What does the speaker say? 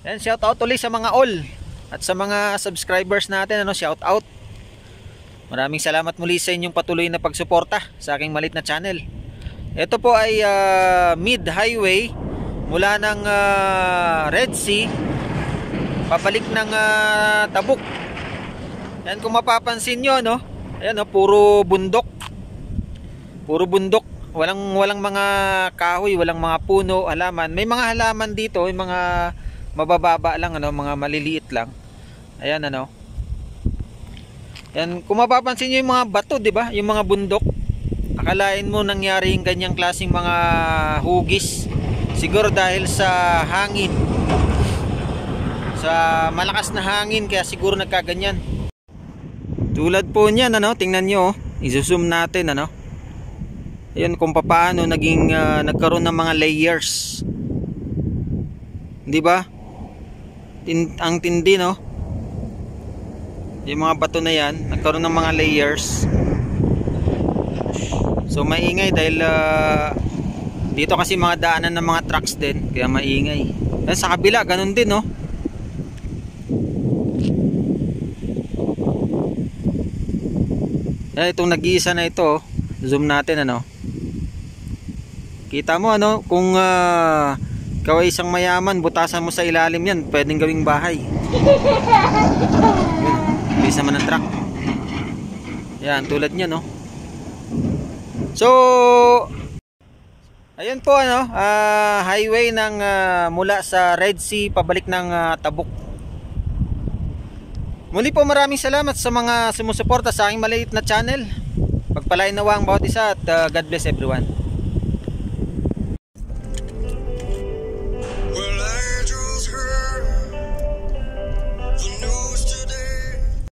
Yan, shout out ulit sa mga all at sa mga subscribers natin, ano, shout out. Maraming salamat muli sa inyong patuloy na pagsuporta sa aking malit na channel. Ito po ay ah, mid highway mula ng ah, Red Sea pabalik ng ah, Tabuk. Yan kung mapapansin nyo, no? Ayan, no, puro bundok. Puro bundok. Walang walang mga kahoy, walang mga puno, halaman. May mga halaman dito, may mga mabababa lang ano, mga maliliit lang. Ayan ano. Yan, kung mapapansin niyo yung mga bato, 'di ba? Yung mga bundok. Akalain mo nangyari yung ganyang klaseng mga hugis. Siguro dahil sa hangin. Sa malakas na hangin kaya siguro nagkaganyan. Tulad po niyan ano, tingnan niyo, oh. i-zoom natin ano. Ayun kung paano naging ah, nagkaroon ng mga layers. 'Di ba? Tin ang tindi no. Yung mga bato na 'yan, nagkaroon ng mga layers. So maingay dahil ah, dito kasi mga daanan ng mga trucks din, kaya maingay. Yan sa kabila ganun din no. Yan itong nag-iisa na ito, zoom natin ano. Kita mo ano, kung ah, ikaw ay isang mayaman, butasan mo sa ilalim yan, pwedeng gawing bahay. Yun, bilis naman ng truck. Yan, tulad niya no. So, ayun po ano, ah, highway ng ah, mula sa Red Sea pabalik ng ah, Tabuk. Muli po maraming salamat sa mga sumusuporta sa aking maliit na channel. Pagpalain nawa ang bawat isa at ah, God bless everyone.